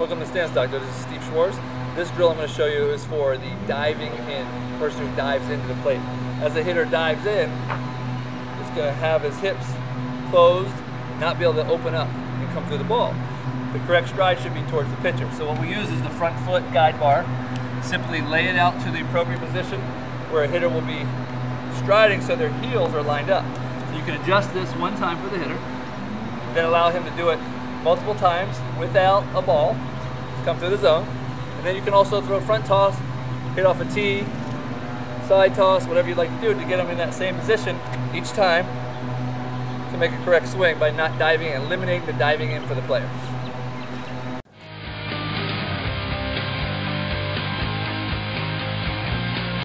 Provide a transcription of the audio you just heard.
Welcome to Stance Doctor. This is Steve Schwartz. This drill I'm going to show you is for the diving in, person who dives into the plate. As the hitter dives in, it's going to have his hips closed, not be able to open up and come through the ball. The correct stride should be towards the pitcher. So what we use is the front foot guide bar. Simply lay it out to the appropriate position where a hitter will be striding so their heels are lined up. So you can adjust this one time for the hitter, then allow him to do it multiple times without a ball to come through the zone. And then you can also throw a front toss, hit off a tee, side toss, whatever you'd like to do to get them in that same position each time to make a correct swing by not diving and eliminating the diving in for the player.